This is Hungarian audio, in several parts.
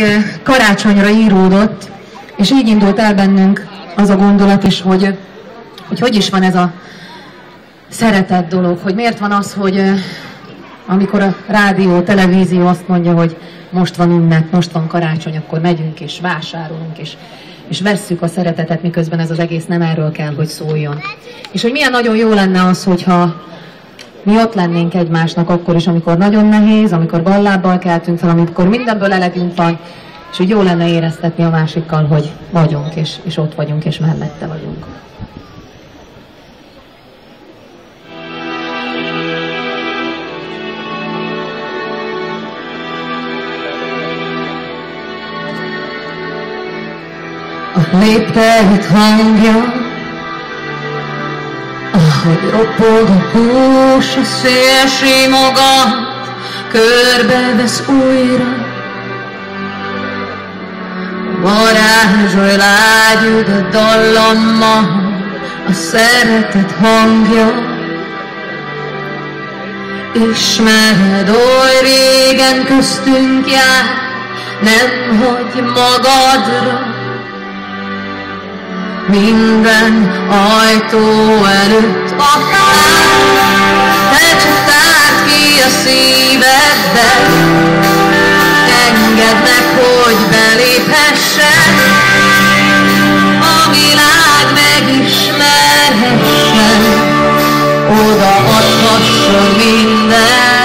eh, karácsonyra íródott, és így indult el bennünk az a gondolat is, hogy hogy, hogy is van ez a szeretett dolog, hogy miért van az, hogy amikor a rádió, televízió azt mondja, hogy most van ünnep, most van karácsony, akkor megyünk és vásárolunk, és, és vesszük a szeretetet, miközben ez az egész nem erről kell, hogy szóljon. És hogy milyen nagyon jó lenne az, hogyha mi ott lennénk egymásnak akkor is, amikor nagyon nehéz, amikor ballábbal keltünk fel, amikor mindenből elegünk van, és hogy jó lenne éreztetni a másikkal, hogy vagyunk, és, és ott vagyunk, és mellette vagyunk. A lépteit hangja, ahogy ropog a hús, a szél simogat, körbevesz újra. Varázsolj lágyud a dallammal, a szeretet hangja. Ismered, oly régen köztünk jár, nem hagy magadra, minden ajtó előtt a te csak ki a szívedbe, engedd meg, hogy beléphessen, a világ megismerhessen, oda adhasson minden, minden.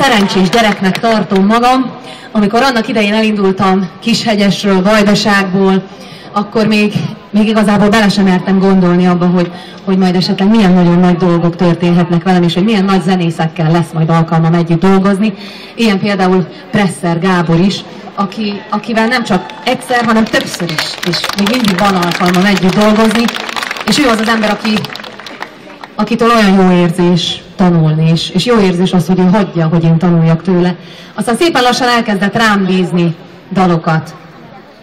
Szerencsés gyereknek tartom magam. amikor annak idején elindultam Kishegyesről, Vajdaságból, akkor még, még igazából bele sem mertem gondolni abba, hogy, hogy majd esetleg milyen nagyon nagy dolgok történhetnek velem, és hogy milyen nagy zenészekkel lesz majd alkalmam együtt dolgozni. Ilyen például Presser Gábor is, aki, akivel nem csak egyszer, hanem többször is, és még mindig van alkalmam együtt dolgozni, és ő az az ember, aki, akitől olyan jó érzés tanulni, és, és jó érzés az, hogy ő hagyja, hogy én tanuljak tőle. Aztán szépen lassan elkezdett rám bízni dalokat.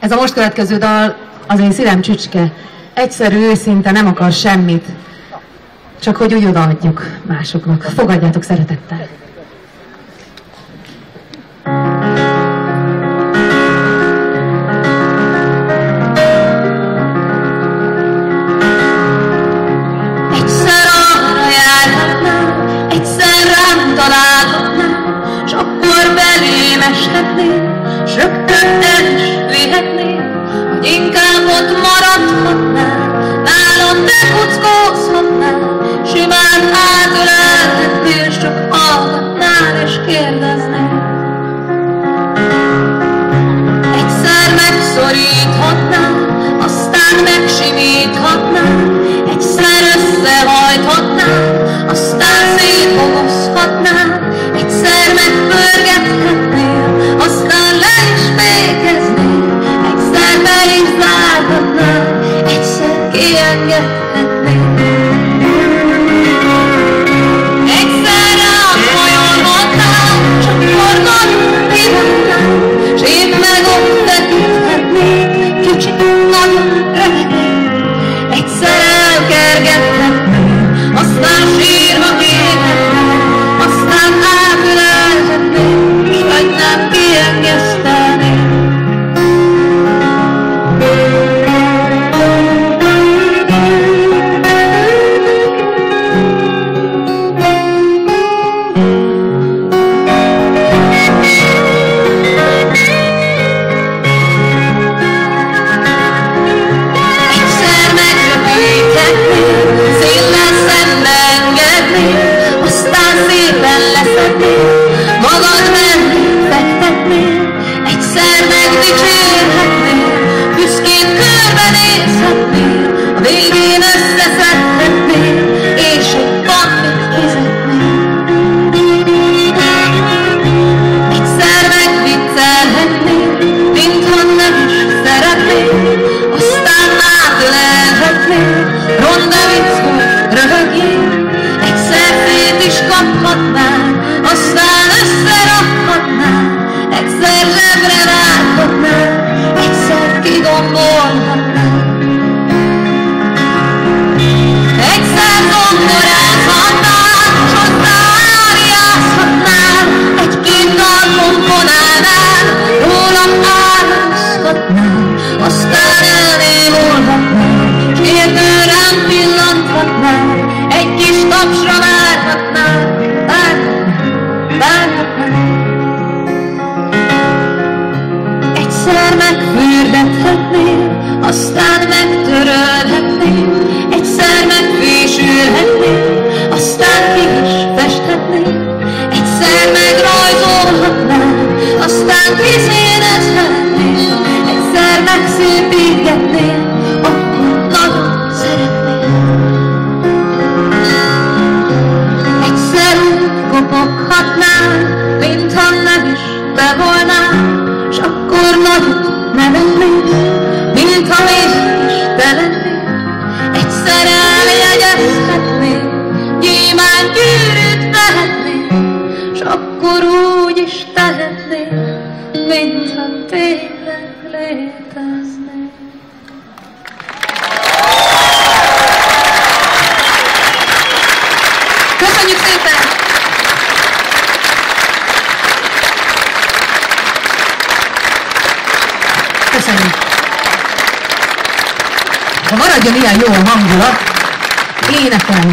Ez a most következő dal az én szívem csücske. Egyszerű, őszinte, nem akar semmit, csak hogy úgy odaadjuk másoknak. Fogadjátok szeretettel! nem eshetnék, rögtön el is vihetnék, hogy inkább ott maradhatnál, nálam te kuckózhatnál, simán átölelhetnél, s csak hallgatnál és kérdeznél. Egyszer megszoríthatnál, aztán megsimíthatnál, egyszer összehajthatnál,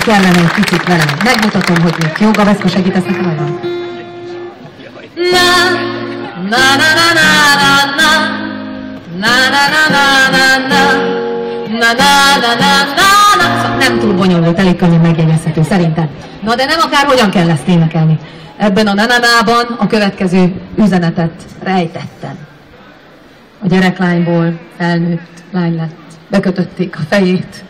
kellene egy picit velem. Megmutatom, hogy még joga veszko segítesz nekem nagyon. Na, na, na, na, na, na, na, na, na, na, na, na, na, na, na, na, na, na, nem túl bonyolult, elég könnyű megjegyezhető szerintem. Na de nem akár hogyan kell ezt énekelni. Ebben a nananában a következő üzenetet rejtettem. A gyereklányból felnőtt lány lett. Bekötötték a fejét,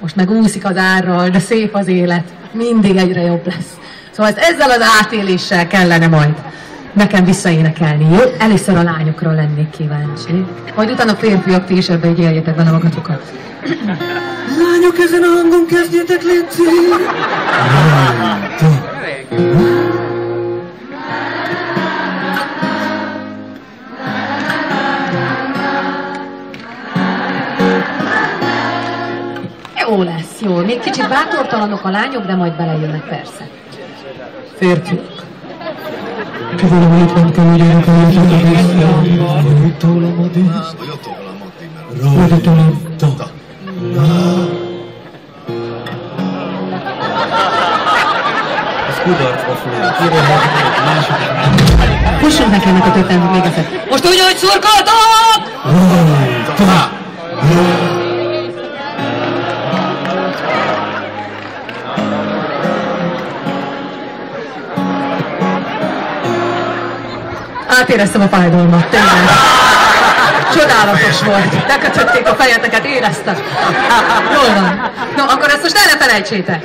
most meg úszik az árral, de szép az élet, mindig egyre jobb lesz. Szóval ezt ezzel az átéléssel kellene majd nekem visszaénekelni, jó? Először a lányokról lennék kíváncsi. Majd utána férfiak, ti is ebbe így éljetek bele magatokat. Lányok, ezen a hangon kezdjétek, légy Jó lesz, jó. Még kicsit bátortalanok a lányok, de majd belejönnek persze. Férfiak. Köszönöm, hogy itt van, énekelni, hogy a dísz. Jutólam a dísz. Rajtolam, ta. Ez kudarcba fújt. Kérem, hogy második. Fussunk neki ennek a történetnek még egyszer. Most úgy, hogy szurkoltok! Rajta. Átéreztem a fájdalmat, tényleg. Csodálatos volt. Lekötötték a fejeteket, éreztem. Jól van. No, akkor ezt most el ne felejtsétek.